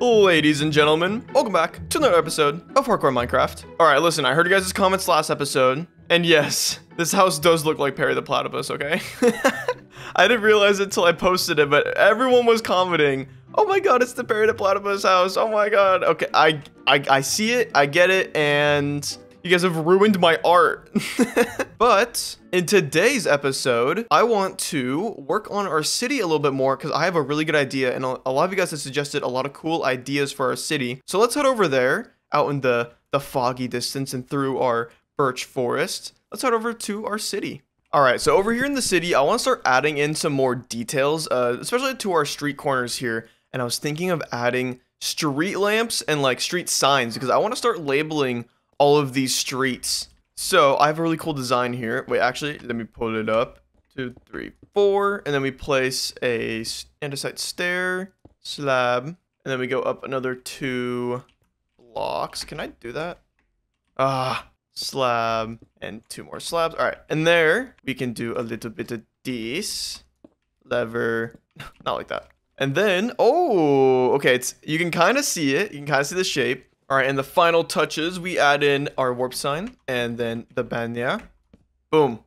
Ladies and gentlemen, welcome back to another episode of Hardcore Minecraft. Alright, listen, I heard you guys' comments last episode, and yes, this house does look like Perry the Platypus, okay? I didn't realize it until I posted it, but everyone was commenting, oh my god, it's the Perry the Platypus house, oh my god. Okay, I, I, I see it, I get it, and you guys have ruined my art. but in today's episode, I want to work on our city a little bit more because I have a really good idea and a lot of you guys have suggested a lot of cool ideas for our city. So let's head over there out in the, the foggy distance and through our birch forest. Let's head over to our city. All right, so over here in the city, I want to start adding in some more details, uh, especially to our street corners here. And I was thinking of adding street lamps and like street signs because I want to start labeling all of these streets. So I have a really cool design here. Wait, actually, let me pull it up. Two, three, four. And then we place a andesite stair, slab, and then we go up another two blocks. Can I do that? Ah, slab, and two more slabs. All right, and there we can do a little bit of this. Lever, not like that. And then, oh, okay, it's you can kind of see it. You can kind of see the shape. All right, and the final touches, we add in our warp sign and then the banner. Boom.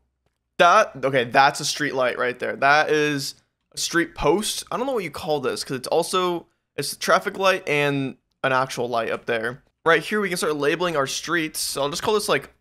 That, okay, that's a street light right there. That is a street post. I don't know what you call this because it's also, it's a traffic light and an actual light up there. Right here, we can start labeling our streets. So I'll just call this like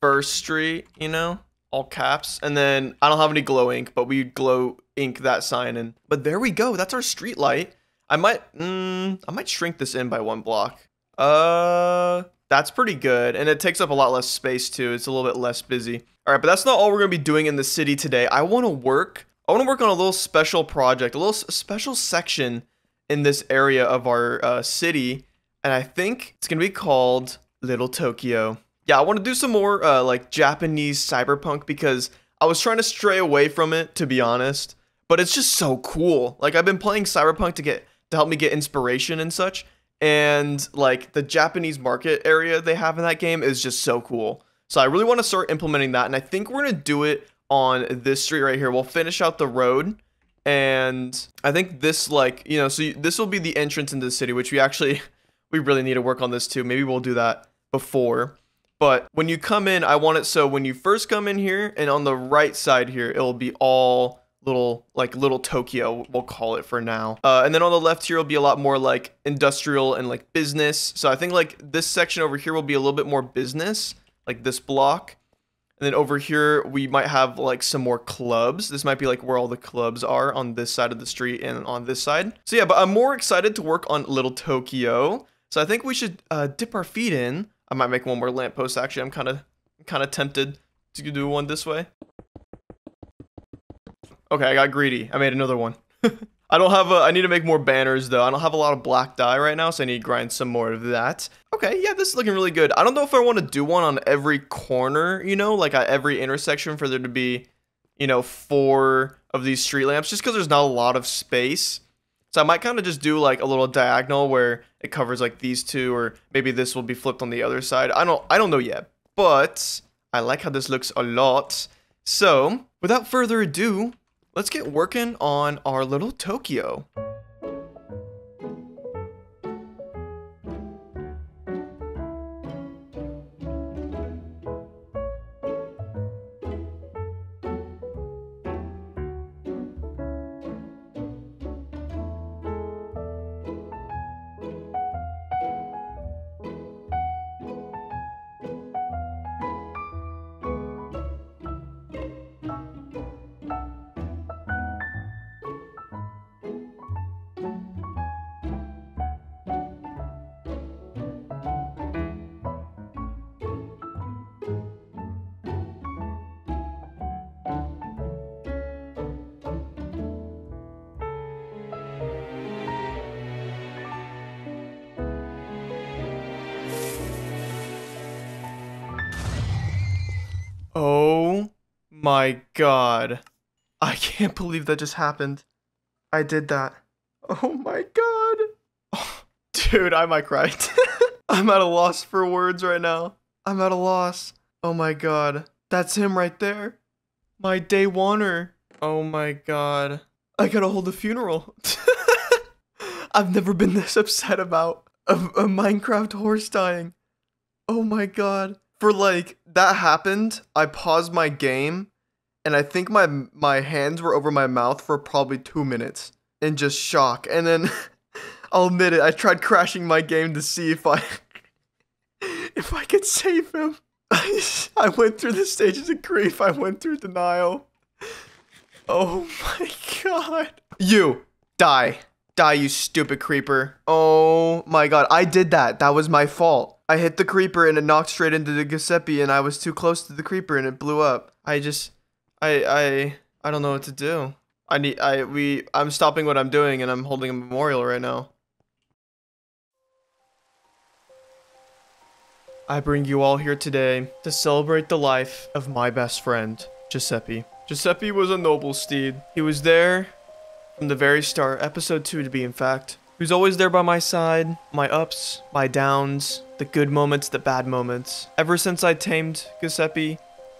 First Street, you know, all caps. And then I don't have any glow ink, but we glow ink that sign in. But there we go. That's our street light. I might, mm, I might shrink this in by one block. Uh, that's pretty good. And it takes up a lot less space too. It's a little bit less busy. All right, but that's not all we're to be doing in the city today. I want to work, I want to work on a little special project, a little special section in this area of our uh, city. And I think it's to be called Little Tokyo. Yeah, I want to do some more uh, like Japanese cyberpunk because I was trying to stray away from it, to be honest. But it's just so cool. Like I've been playing cyberpunk to get to help me get inspiration and such and like the Japanese market area they have in that game is just so cool. So I really want to start implementing that, and I think we're gonna do it on this street right here. We'll finish out the road, and I think this like you know, so you, this will be the entrance into the city, which we actually we really need to work on this too. Maybe we'll do that before. But when you come in, I want it so when you first come in here, and on the right side here, it will be all little like little Tokyo we'll call it for now. Uh, and then on the left here will be a lot more like industrial and like business. So I think like this section over here will be a little bit more business like this block. And then over here we might have like some more clubs. This might be like where all the clubs are on this side of the street and on this side. So yeah but I'm more excited to work on little Tokyo. So I think we should uh, dip our feet in. I might make one more lamppost actually. I'm kind of kind of tempted to do one this way Okay, I got greedy. I made another one. I don't have a, I need to make more banners though. I don't have a lot of black dye right now, so I need to grind some more of that. Okay, yeah, this is looking really good. I don't know if I want to do one on every corner, you know, like at every intersection for there to be, you know, four of these street lamps, just because there's not a lot of space. So I might kind of just do like a little diagonal where it covers like these two, or maybe this will be flipped on the other side. I don't, I don't know yet, but I like how this looks a lot. So without further ado, let's get working on our little Tokyo. My god. I can't believe that just happened. I did that. Oh my god. Oh, dude, I might cry. I'm at a loss for words right now. I'm at a loss. Oh my god. That's him right there. My day oneer. Oh my god. I gotta hold a funeral. I've never been this upset about a, a Minecraft horse dying. Oh my god. For like that happened, I paused my game and I think my my hands were over my mouth for probably 2 minutes in just shock. And then I'll admit it, I tried crashing my game to see if I if I could save him. I went through the stages of grief. I went through denial. Oh my god. You die. Die, you stupid creeper. Oh my god. I did that. That was my fault. I hit the creeper and it knocked straight into the Giuseppe and I was too close to the creeper and it blew up. I just I I I don't know what to do. I need I we I'm stopping what I'm doing and I'm holding a memorial right now. I bring you all here today to celebrate the life of my best friend, Giuseppe. Giuseppe was a noble steed. He was there from the very start, episode 2 to be in fact. He was always there by my side, my ups, my downs, the good moments, the bad moments. Ever since I tamed Giuseppe,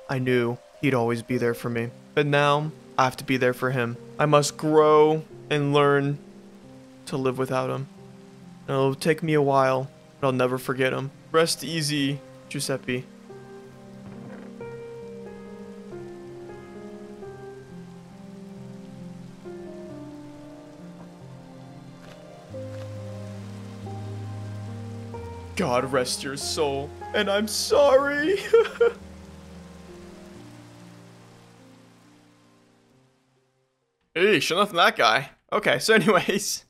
I knew he'd always be there for me. But now, I have to be there for him. I must grow and learn to live without him. It'll take me a while, but I'll never forget him. Rest easy, Giuseppe. God rest your soul. And I'm sorry. shut up that guy. Okay, so anyways,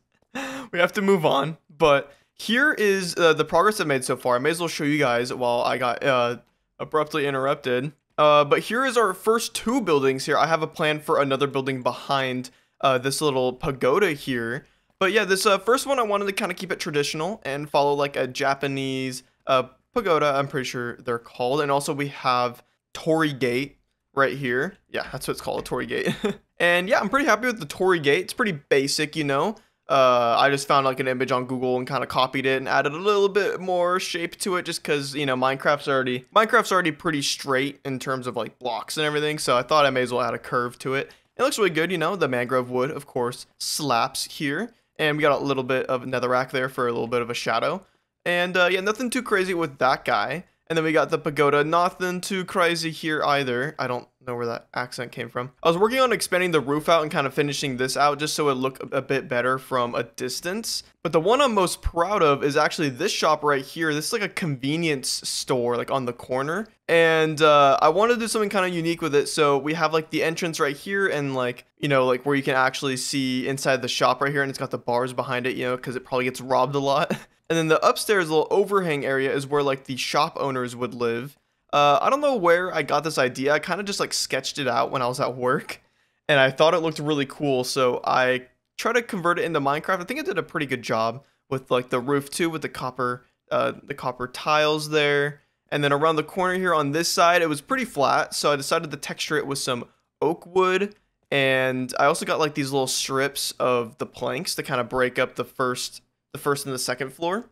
we have to move on. But here is uh, the progress I've made so far. I may as well show you guys while I got uh, abruptly interrupted. Uh, but here is our first two buildings here. I have a plan for another building behind uh, this little pagoda here. But yeah, this uh, first one I wanted to kind of keep it traditional and follow like a Japanese uh, pagoda. I'm pretty sure they're called. And also we have Torii Gate right here. Yeah, that's what it's called, a Torii Gate. and yeah, I'm pretty happy with the Torii Gate. It's pretty basic, you know. Uh, I just found like an image on Google and kind of copied it and added a little bit more shape to it just because, you know, Minecraft's already Minecraft's already pretty straight in terms of like blocks and everything. So I thought I may as well add a curve to it. It looks really good, you know, the mangrove wood, of course, slaps here. And we got a little bit of netherrack there for a little bit of a shadow. And uh, yeah, nothing too crazy with that guy. And then we got the pagoda. Nothing too crazy here either. I don't know where that accent came from. I was working on expanding the roof out and kind of finishing this out just so it looked a bit better from a distance. But the one I'm most proud of is actually this shop right here. This is like a convenience store like on the corner. And uh, I wanted to do something kind of unique with it. So we have like the entrance right here and like, you know, like where you can actually see inside the shop right here. And it's got the bars behind it, you know, because it probably gets robbed a lot. And then the upstairs little overhang area is where like the shop owners would live. Uh, I don't know where I got this idea. I kind of just like sketched it out when I was at work and I thought it looked really cool. So I tried to convert it into Minecraft. I think I did a pretty good job with like the roof too, with the copper, uh, the copper tiles there. And then around the corner here on this side, it was pretty flat. So I decided to texture it with some oak wood. And I also got like these little strips of the planks to kind of break up the first, the first and the second floor. And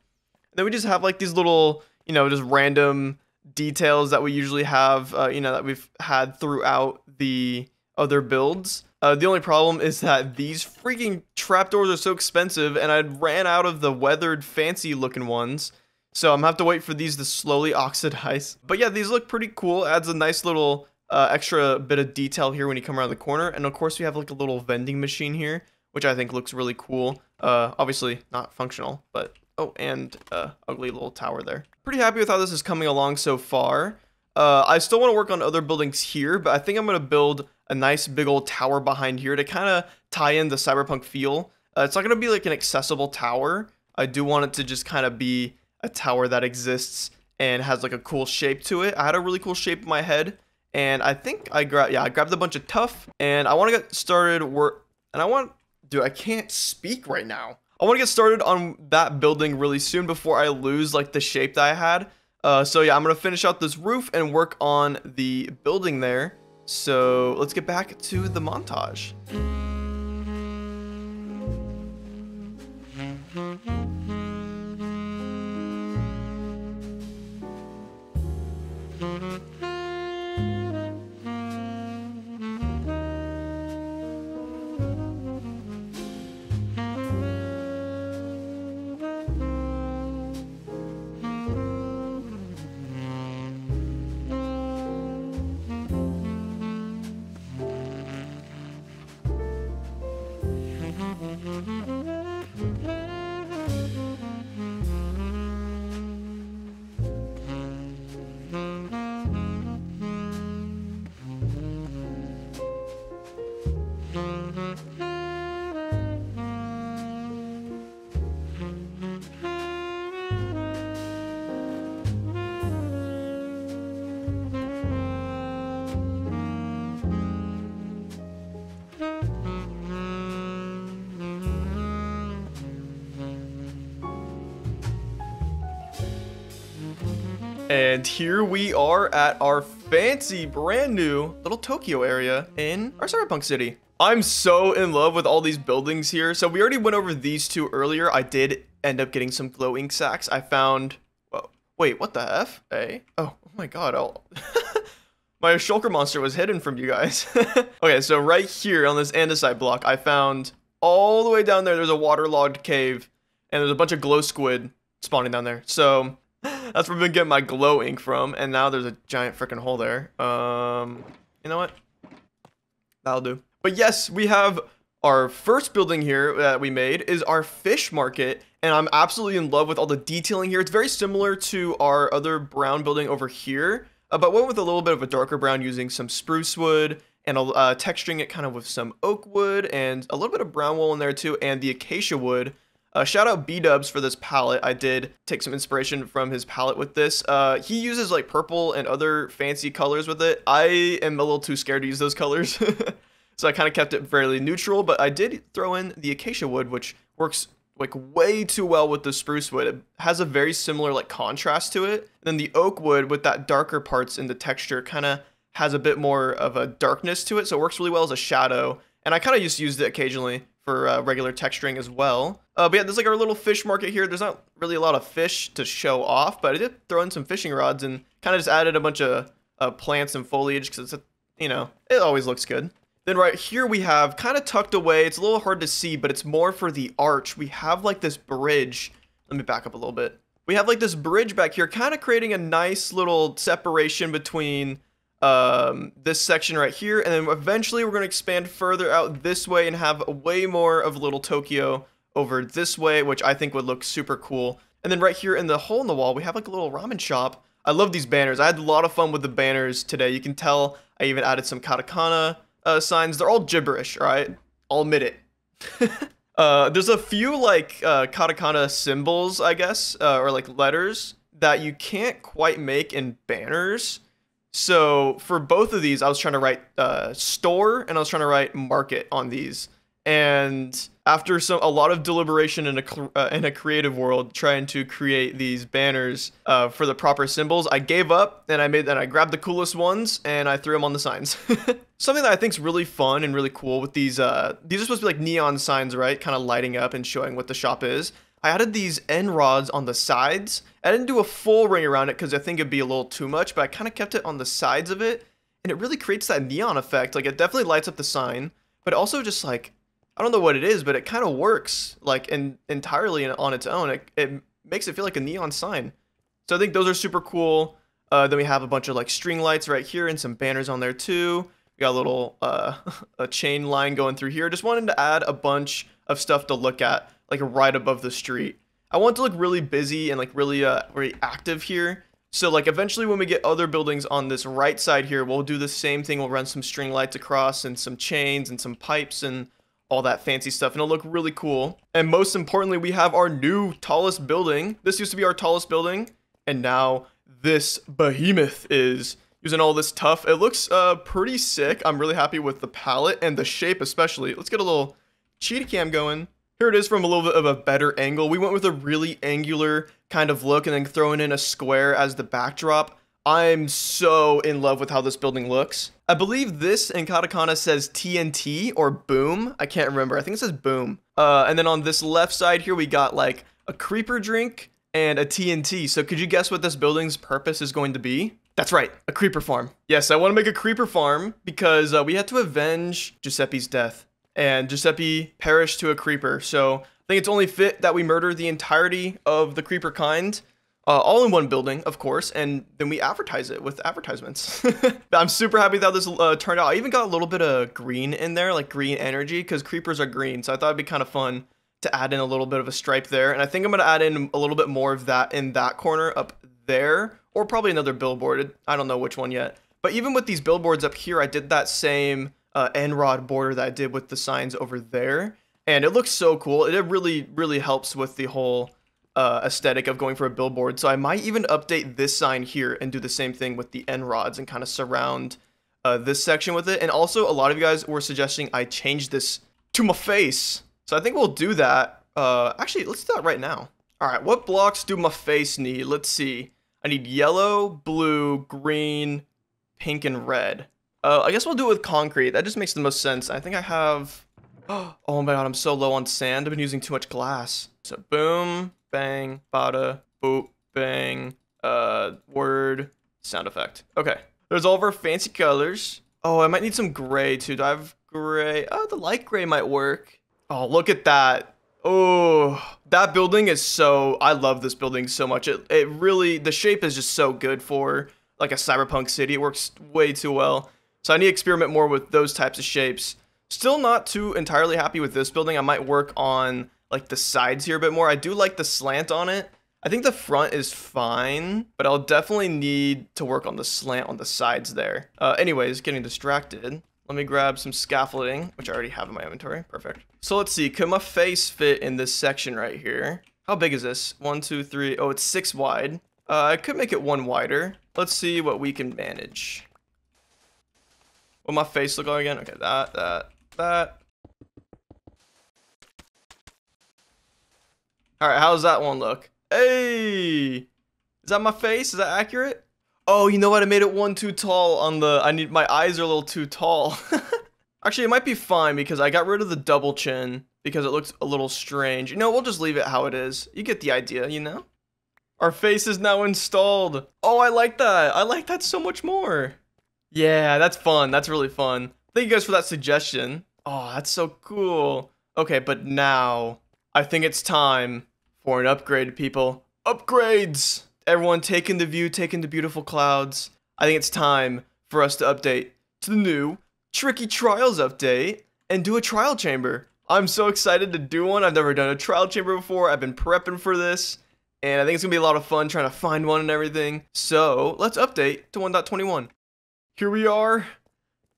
then we just have like these little, you know, just random details that we usually have, uh, you know, that we've had throughout the other builds. Uh, the only problem is that these freaking trapdoors are so expensive, and I ran out of the weathered, fancy looking ones. So I'm gonna have to wait for these to slowly oxidize. But yeah, these look pretty cool. Adds a nice little uh, extra bit of detail here when you come around the corner. And of course, we have like a little vending machine here, which I think looks really cool. Uh, obviously not functional, but oh, and uh, ugly little tower there pretty happy with how this is coming along so far. Uh, I still want to work on other buildings here, but I think I'm going to build a nice big old tower behind here to kind of tie in the cyberpunk feel. Uh, it's not going to be like an accessible tower. I do want it to just kind of be a tower that exists and has like a cool shape to it. I had a really cool shape in my head, and I think I grabbed yeah I grabbed a bunch of tuff, and I want to get started work. And I want, dude, I can't speak right now. I want to get started on that building really soon before I lose like the shape that I had. Uh, so yeah, I'm going to finish out this roof and work on the building there. So let's get back to the montage. And here we are at our fancy brand new little Tokyo area in our Cyberpunk city. I'm so in love with all these buildings here. So we already went over these two earlier. I did end up getting some glow ink sacks. I found, oh, wait, what the F? A? Oh, oh my God. Oh. my shulker monster was hidden from you guys. okay, so right here on this andesite block, I found all the way down there, there's a waterlogged cave and there's a bunch of glow squid spawning down there. So that's where I've been getting my glow ink from. And now there's a giant freaking hole there. Um, you know what? That'll do. But yes, we have our first building here that we made is our fish market. And I'm absolutely in love with all the detailing here. It's very similar to our other brown building over here. Uh, but went with a little bit of a darker brown using some spruce wood and uh, texturing it kind of with some oak wood and a little bit of brown wool in there too and the acacia wood uh, shout out B-dubs for this palette. I did take some inspiration from his palette with this. Uh, he uses like purple and other fancy colors with it. I am a little too scared to use those colors. so I kind of kept it fairly neutral, but I did throw in the acacia wood, which works like way too well with the spruce wood. It has a very similar like contrast to it. And then the oak wood with that darker parts in the texture kind of has a bit more of a darkness to it. So it works really well as a shadow. And I kind of just used it occasionally for uh, regular texturing as well. Uh, but yeah, there's like our little fish market here. There's not really a lot of fish to show off, but I did throw in some fishing rods and kind of just added a bunch of uh, plants and foliage because it's, a, you know, it always looks good. Then right here we have kind of tucked away. It's a little hard to see, but it's more for the arch. We have like this bridge. Let me back up a little bit. We have like this bridge back here, kind of creating a nice little separation between um, this section right here. And then eventually we're going to expand further out this way and have way more of Little Tokyo over this way, which I think would look super cool. And then right here in the hole in the wall, we have like a little ramen shop. I love these banners. I had a lot of fun with the banners today. You can tell I even added some katakana uh, signs. They're all gibberish, all right? I'll admit it. uh, there's a few like uh, katakana symbols, I guess, uh, or like letters that you can't quite make in banners. So for both of these, I was trying to write uh, store and I was trying to write market on these. And after some a lot of deliberation in a uh, in a creative world, trying to create these banners uh, for the proper symbols, I gave up and I made and I grabbed the coolest ones and I threw them on the signs. Something that I think is really fun and really cool with these uh, these are supposed to be like neon signs, right? Kind of lighting up and showing what the shop is. I added these end rods on the sides. I didn't do a full ring around it because I think it'd be a little too much, but I kind of kept it on the sides of it. And it really creates that neon effect. Like it definitely lights up the sign, but also just like, I don't know what it is, but it kind of works like in, entirely on its own. It, it makes it feel like a neon sign. So I think those are super cool. Uh, then we have a bunch of like string lights right here and some banners on there too. We got a little uh, a chain line going through here. Just wanted to add a bunch of stuff to look at like right above the street. I want to look really busy and like really uh very active here. So like eventually when we get other buildings on this right side here, we'll do the same thing. We'll run some string lights across and some chains and some pipes and all that fancy stuff and it'll look really cool. And most importantly, we have our new tallest building. This used to be our tallest building and now this behemoth is using all this tuff. It looks uh pretty sick. I'm really happy with the palette and the shape especially. Let's get a little cheetah cam going. Here it is from a little bit of a better angle. We went with a really angular kind of look and then throwing in a square as the backdrop. I'm so in love with how this building looks. I believe this in katakana says TNT or boom. I can't remember. I think it says boom. Uh, and then on this left side here, we got like a creeper drink and a TNT. So could you guess what this building's purpose is going to be? That's right, a creeper farm. Yes, I want to make a creeper farm because uh, we had to avenge Giuseppe's death and Giuseppe perished to a creeper. So I think it's only fit that we murder the entirety of the creeper kind, uh, all in one building, of course, and then we advertise it with advertisements. I'm super happy that this uh, turned out. I even got a little bit of green in there, like green energy, because creepers are green. So I thought it'd be kind of fun to add in a little bit of a stripe there. And I think I'm going to add in a little bit more of that in that corner up there, or probably another billboard. I don't know which one yet. But even with these billboards up here, I did that same uh, rod border that I did with the signs over there. And it looks so cool. It really, really helps with the whole uh, aesthetic of going for a billboard. So I might even update this sign here and do the same thing with the end rods and kind of surround uh, this section with it. And also, a lot of you guys were suggesting I change this to my face. So I think we'll do that. Uh, actually, let's do that right now. All right, what blocks do my face need? Let's see. I need yellow, blue, green, pink, and red. Uh, I guess we'll do it with concrete. That just makes the most sense. I think I have... Oh my god, I'm so low on sand. I've been using too much glass. So boom, bang, bada, boop, bang, uh, word, sound effect. Okay. There's all of our fancy colors. Oh, I might need some gray too. Do I have gray? Oh, the light gray might work. Oh, look at that. Oh, that building is so, I love this building so much. It, it really, the shape is just so good for like a cyberpunk city. It works way too well. So I need to experiment more with those types of shapes. Still not too entirely happy with this building. I might work on like the sides here a bit more. I do like the slant on it. I think the front is fine, but I'll definitely need to work on the slant on the sides there. Uh, anyways, getting distracted. Let me grab some scaffolding, which I already have in my inventory. Perfect. So let's see, can my face fit in this section right here? How big is this? One, two, three. Oh, it's six wide. Uh, I could make it one wider. Let's see what we can manage. What my face look like again? Okay, that, that, that. All right, how's that one look? Hey, is that my face? Is that accurate? Oh, you know what? I made it one too tall on the, I need, my eyes are a little too tall. Actually, it might be fine because I got rid of the double chin because it looks a little strange. You know, we'll just leave it how it is. You get the idea, you know? Our face is now installed. Oh, I like that. I like that so much more. Yeah, that's fun. That's really fun. Thank you guys for that suggestion. Oh, that's so cool. Okay, but now I think it's time for an upgrade, people. Upgrades! Everyone taking the view, taking the beautiful clouds. I think it's time for us to update to the new Tricky Trials update and do a trial chamber. I'm so excited to do one. I've never done a trial chamber before. I've been prepping for this. And I think it's going to be a lot of fun trying to find one and everything. So let's update to 1.21. Here we are.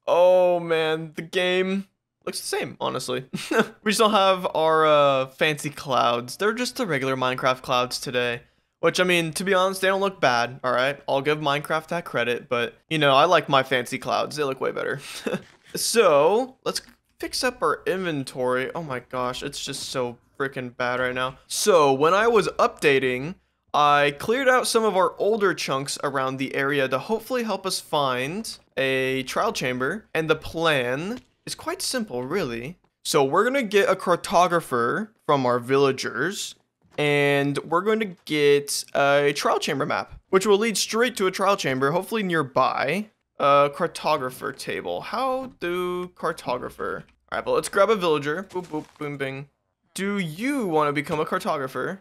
Oh man, the game looks the same, honestly. we still have our uh, fancy clouds. They're just the regular Minecraft clouds today. Which, I mean, to be honest, they don't look bad, alright? I'll give Minecraft that credit, but, you know, I like my fancy clouds. They look way better. so, let's fix up our inventory. Oh my gosh, it's just so freaking bad right now. So, when I was updating, I cleared out some of our older chunks around the area to hopefully help us find a trial chamber. And the plan is quite simple, really. So we're going to get a cartographer from our villagers and we're going to get a trial chamber map, which will lead straight to a trial chamber, hopefully nearby. A cartographer table. How do cartographer? All right, but let's grab a villager. Boop, boop, boom, bing. Do you want to become a cartographer?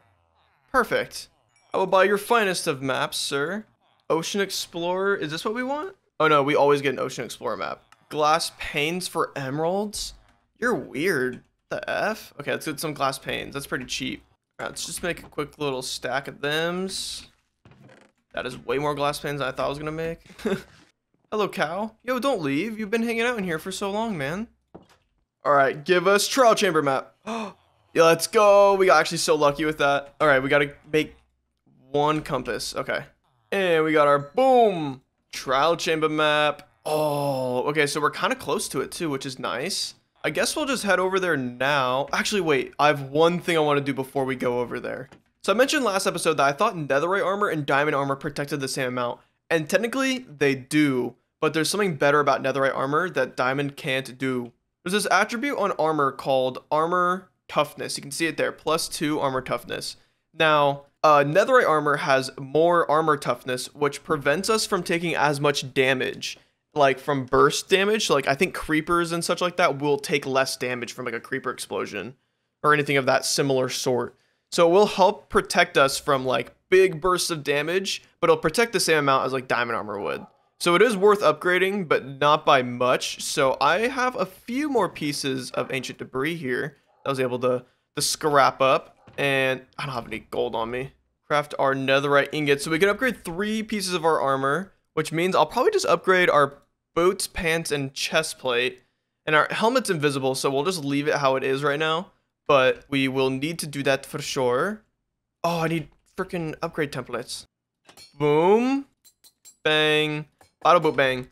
Perfect. I will buy your finest of maps, sir. Ocean Explorer. Is this what we want? Oh no, we always get an Ocean Explorer map. Glass panes for emeralds? You're weird. The F? Okay, let's get some glass panes. That's pretty cheap. Right, let's just make a quick little stack of thems. That is way more glass panes than I thought I was gonna make. Hello, cow. Yo, don't leave. You've been hanging out in here for so long, man. All right, give us trial chamber map. yeah, let's go. We got actually so lucky with that. All right, we gotta make one compass. Okay. And we got our boom trial chamber map. Oh, okay. So we're kind of close to it too, which is nice. I guess we'll just head over there now. Actually, wait, I have one thing I want to do before we go over there. So I mentioned last episode that I thought netherite armor and diamond armor protected the same amount. And technically, they do. But there's something better about netherite armor that diamond can't do. There's this attribute on armor called armor toughness. You can see it there, plus two armor toughness. Now, uh, netherite armor has more armor toughness, which prevents us from taking as much damage like from burst damage. Like I think creepers and such like that will take less damage from like a creeper explosion or anything of that similar sort. So it will help protect us from like big bursts of damage, but it'll protect the same amount as like diamond armor would. So it is worth upgrading, but not by much. So I have a few more pieces of ancient debris here that I was able to, to scrap up. And I don't have any gold on me. Craft our netherite ingots. So we can upgrade three pieces of our armor, which means I'll probably just upgrade our boots, pants, and chest plate. And our helmet's invisible, so we'll just leave it how it is right now. But we will need to do that for sure. Oh, I need freaking upgrade templates. Boom. Bang. Auto boot bang.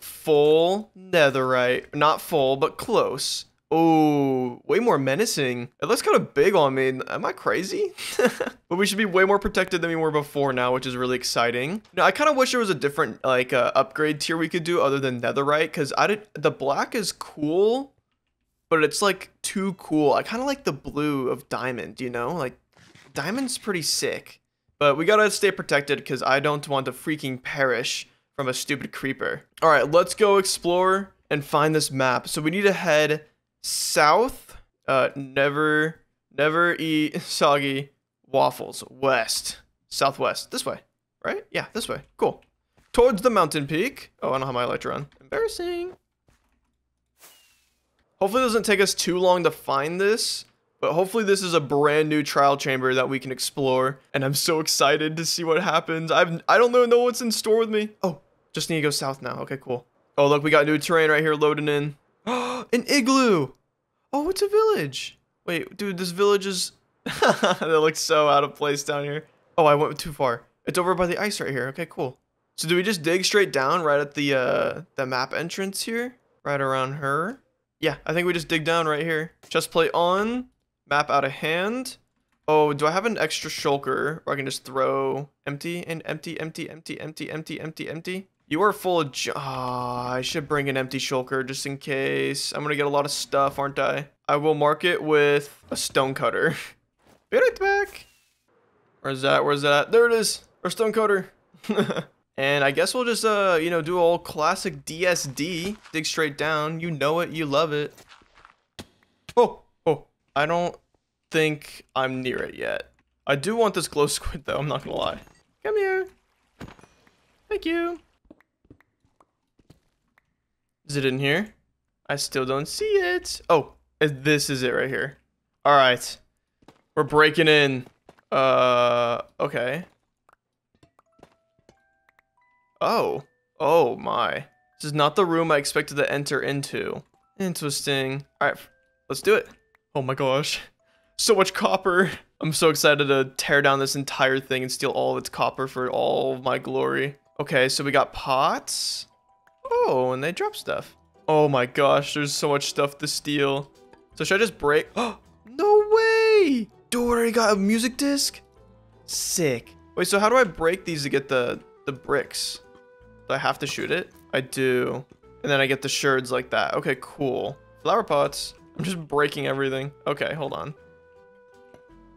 Full netherite. Not full, but close. Oh, way more menacing. It looks kind of big on me. Am I crazy? but we should be way more protected than we were before now, which is really exciting. Now, I kind of wish there was a different like uh, upgrade tier we could do other than netherite because I did the black is cool, but it's like too cool. I kind of like the blue of diamond, you know? Like diamond's pretty sick. But we gotta stay protected because I don't want to freaking perish from a stupid creeper. All right, let's go explore and find this map. So we need to head south. Uh, never, never eat soggy waffles. West, southwest, this way, right? Yeah, this way. Cool. Towards the mountain peak. Oh, I don't have my light on. Embarrassing. Hopefully it doesn't take us too long to find this. But hopefully this is a brand new trial chamber that we can explore. And I'm so excited to see what happens. I've, I don't know what's in store with me. Oh, just need to go south now. Okay, cool. Oh, look, we got new terrain right here loading in. An igloo. Oh, it's a village. Wait, dude, this village is... that looks so out of place down here. Oh, I went too far. It's over by the ice right here. Okay, cool. So do we just dig straight down right at the uh, the map entrance here? Right around her? Yeah, I think we just dig down right here. Chest plate on. Map out of hand. Oh, do I have an extra shulker where I can just throw empty and empty, empty, empty, empty, empty, empty, empty? You are full of oh, I should bring an empty shulker just in case. I'm gonna get a lot of stuff, aren't I? I will mark it with a stone cutter. Be right back. Where's that? Where's that? There it is. Our stone cutter. and I guess we'll just, uh, you know, do all classic DSD. Dig straight down. You know it. You love it. Oh, oh, I don't think I'm near it yet. I do want this glow squid though, I'm not gonna lie. Come here. Thank you. Is it in here? I still don't see it. Oh, this is it right here. All right. We're breaking in. Uh, okay. Oh. Oh my. This is not the room I expected to enter into. Interesting. All right, let's do it. Oh my gosh. So much copper. I'm so excited to tear down this entire thing and steal all of its copper for all my glory. Okay, so we got pots. Oh, and they drop stuff. Oh my gosh, there's so much stuff to steal. So should I just break? Oh, no way! Already got a music disc? Sick. Wait, so how do I break these to get the, the bricks? Do I have to shoot it? I do. And then I get the sherds like that. Okay, cool. Flower pots. I'm just breaking everything. Okay, hold on.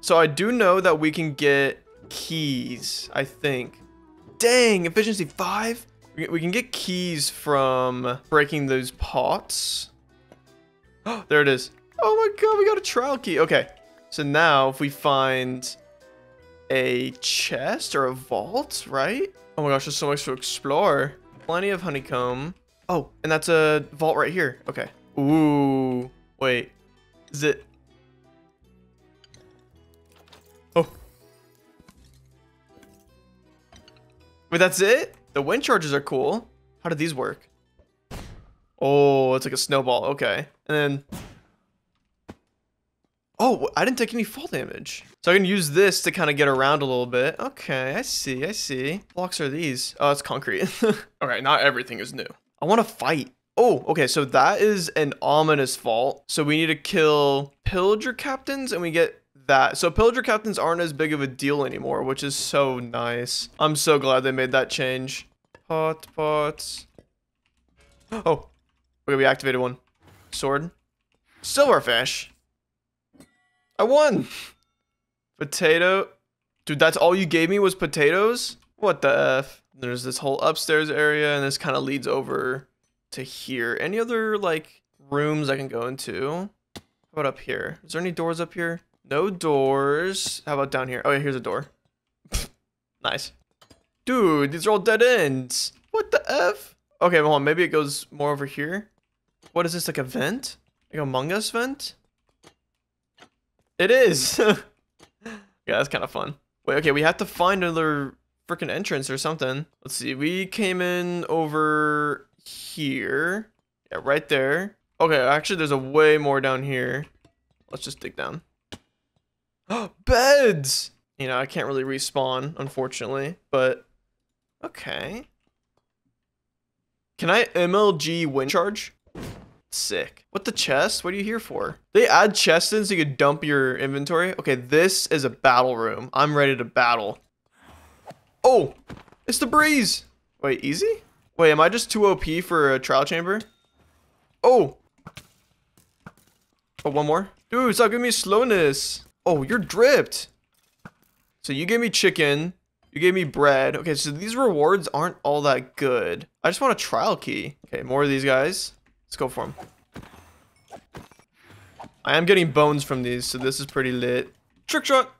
So I do know that we can get keys, I think. Dang, efficiency 5? We can get keys from breaking those pots. Oh, there it is. Oh my god, we got a trial key. Okay, so now if we find a chest or a vault, right? Oh my gosh, there's so much to explore. Plenty of honeycomb. Oh, and that's a vault right here. Okay. Ooh. Wait, is it? Oh. Wait, that's it? The wind charges are cool. How did these work? Oh, it's like a snowball. Okay. And then... Oh, I didn't take any fall damage. So I can use this to kind of get around a little bit. Okay, I see, I see. Blocks are these? Oh, it's concrete. okay, not everything is new. I want to fight. Oh, okay, so that is an ominous vault. So we need to kill pillager captains and we get that. So pillager captains aren't as big of a deal anymore, which is so nice. I'm so glad they made that change. Pot, pots. Oh, okay, we activated one. Sword. Silverfish. I won. Potato. Dude, that's all you gave me was potatoes? What the F? There's this whole upstairs area and this kind of leads over to here. Any other like rooms I can go into? What up here? Is there any doors up here? No doors. How about down here? Oh yeah, here's a door. nice. Dude, these are all dead ends. What the F? Okay, hold on. Maybe it goes more over here. What is this, like a vent? Like Among Us vent? It is. yeah, that's kind of fun. Wait, okay, we have to find another freaking entrance or something. Let's see. We came in over here. Yeah, right there. Okay, actually, there's a way more down here. Let's just dig down. Beds! You know, I can't really respawn, unfortunately, but okay. Can I MLG wind charge? Sick. What the chest? What are you here for? They add chests in so you can dump your inventory. Okay, this is a battle room. I'm ready to battle. Oh, it's the breeze. Wait, easy? Wait, am I just too OP for a trial chamber? Oh. Oh, one more. Dude, stop giving me slowness. Oh, you're dripped. So you gave me chicken. You gave me bread. Okay, so these rewards aren't all that good. I just want a trial key. Okay, more of these guys. Let's go for them. I am getting bones from these, so this is pretty lit. Trick shot!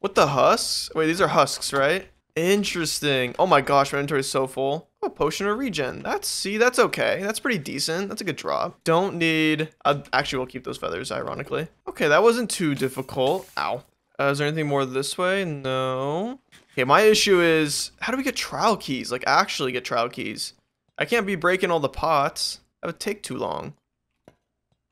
What the husks? Wait, these are husks, right? Interesting. Oh my gosh, my inventory is so full. Oh, potion of regen. That's, see, that's okay. That's pretty decent. That's a good drop. Don't need, uh, actually, we'll keep those feathers, ironically. Okay, that wasn't too difficult. Ow. Uh, is there anything more this way? No. Okay, my issue is, how do we get trial keys? Like, actually get trial keys. I can't be breaking all the pots. That would take too long.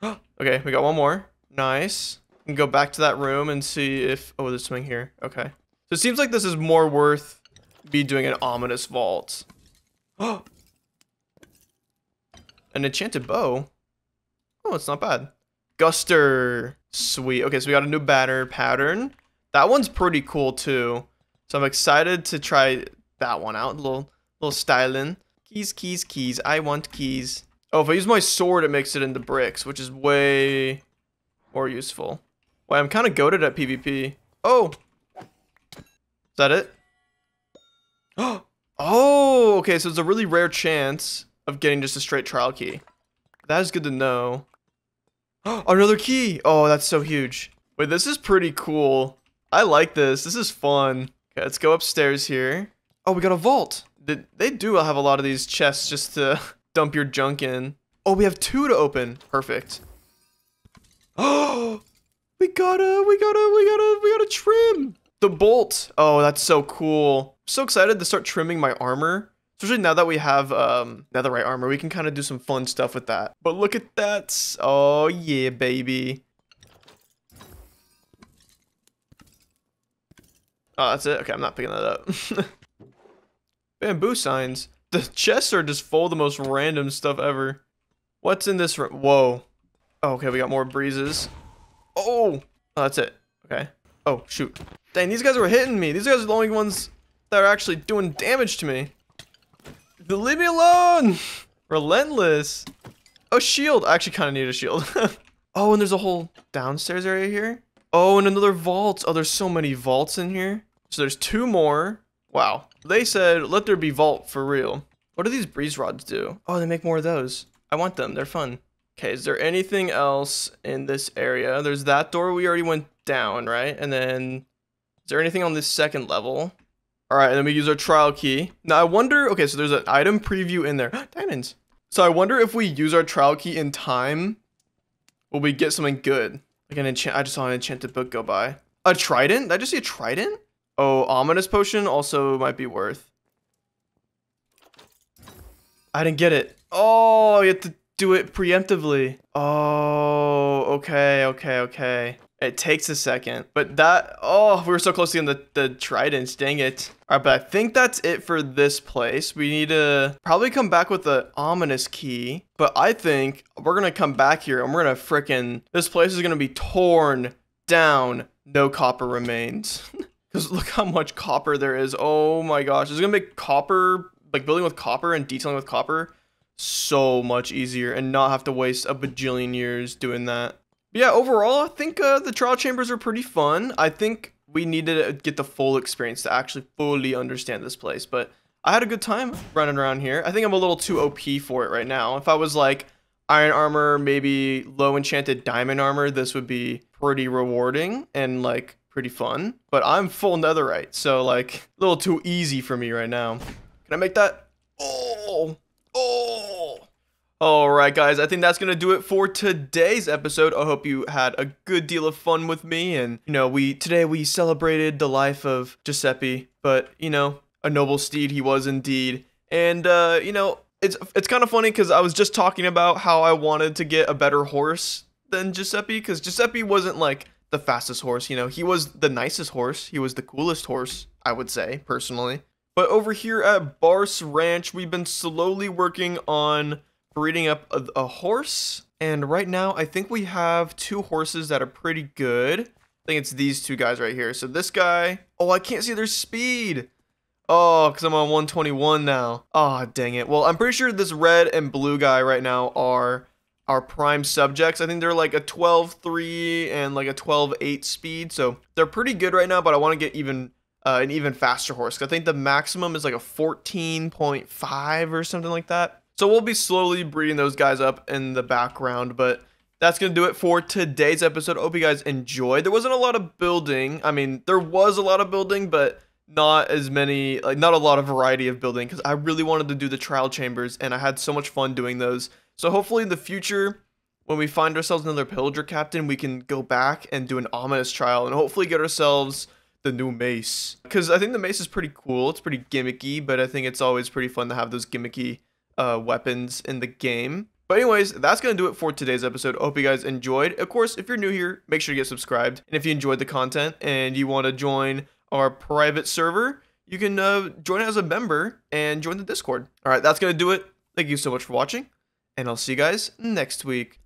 okay, we got one more. Nice. Can go back to that room and see if... Oh, there's something here. Okay. So it seems like this is more worth be doing an ominous vault. An enchanted bow. Oh, it's not bad. Guster. Sweet. Okay, so we got a new banner pattern. That one's pretty cool too. So I'm excited to try that one out. A little, little styling. Keys, keys, keys. I want keys. Oh, if I use my sword, it makes it into bricks, which is way more useful. Wait, I'm kind of goaded at PvP. Oh! Is that it? Oh, okay, so it's a really rare chance of getting just a straight trial key. That is good to know. Another key! Oh, that's so huge. Wait, this is pretty cool. I like this. This is fun. Okay, let's go upstairs here. Oh, we got a vault. They do have a lot of these chests just to dump your junk in. Oh, we have two to open. Perfect. Oh, we gotta, we gotta, we gotta, we gotta trim. The bolt. Oh, that's so cool. So excited to start trimming my armor. Especially now that we have um, netherite armor, we can kind of do some fun stuff with that. But look at that. Oh, yeah, baby. Oh, that's it? Okay, I'm not picking that up. Bamboo signs. The chests are just full of the most random stuff ever. What's in this room? Whoa. Oh, okay, we got more breezes. Oh! oh! that's it. Okay. Oh, shoot. Dang, these guys were hitting me. These guys are the only ones that are actually doing damage to me. Leave me alone! Relentless. Oh, shield. I actually kind of need a shield. oh, and there's a whole downstairs area here. Oh, and another vault. Oh, there's so many vaults in here. So there's two more. Wow. They said, let there be vault for real. What do these breeze rods do? Oh, they make more of those. I want them. They're fun. Okay, is there anything else in this area? There's that door we already went down, right? And then, is there anything on this second level? All right, then we use our trial key. Now, I wonder, okay, so there's an item preview in there. Diamonds. So I wonder if we use our trial key in time, will we get something good? Like an enchant, I just saw an enchanted book go by. A trident? Did I just see a trident? Oh, ominous potion also might be worth. I didn't get it. Oh, you have to do it preemptively. Oh, okay, okay, okay. It takes a second, but that, oh, we were so close to getting the, the tridents, dang it. All right, but I think that's it for this place. We need to probably come back with the ominous key, but I think we're gonna come back here and we're gonna fricking, this place is gonna be torn down. No copper remains. Because look how much copper there is. Oh my gosh. It's to make copper, like building with copper and detailing with copper, so much easier and not have to waste a bajillion years doing that. Yeah, overall, I think uh, the trial chambers are pretty fun. I think we need to get the full experience to actually fully understand this place. But I had a good time running around here. I think I'm a little too OP for it right now. If I was like iron armor, maybe low enchanted diamond armor, this would be pretty rewarding and like pretty fun. But I'm full netherite, so like a little too easy for me right now. Can I make that? Oh, oh. All right, guys, I think that's going to do it for today's episode. I hope you had a good deal of fun with me. And, you know, we today we celebrated the life of Giuseppe, but, you know, a noble steed he was indeed. And, uh, you know, it's, it's kind of funny because I was just talking about how I wanted to get a better horse than Giuseppe because Giuseppe wasn't like the fastest horse. You know, he was the nicest horse. He was the coolest horse, I would say, personally. But over here at Barce Ranch, we've been slowly working on breeding up a, a horse. And right now, I think we have two horses that are pretty good. I think it's these two guys right here. So this guy, oh, I can't see their speed. Oh, because I'm on 121 now. Oh, dang it. Well, I'm pretty sure this red and blue guy right now are our prime subjects. I think they're like a 12.3 and like a 12.8 speed. So they're pretty good right now, but I want to get even uh, an even faster horse. I think the maximum is like a 14.5 or something like that. So we'll be slowly breeding those guys up in the background, but that's going to do it for today's episode. Hope you guys enjoyed. There wasn't a lot of building. I mean, there was a lot of building, but not as many, like not a lot of variety of building because I really wanted to do the trial chambers and I had so much fun doing those. So hopefully in the future, when we find ourselves another pillager captain, we can go back and do an ominous trial and hopefully get ourselves the new mace. Because I think the mace is pretty cool. It's pretty gimmicky, but I think it's always pretty fun to have those gimmicky uh, weapons in the game. But anyways, that's going to do it for today's episode. Hope you guys enjoyed. Of course, if you're new here, make sure to get subscribed. And if you enjoyed the content and you want to join our private server, you can uh, join as a member and join the Discord. All right, that's going to do it. Thank you so much for watching, and I'll see you guys next week.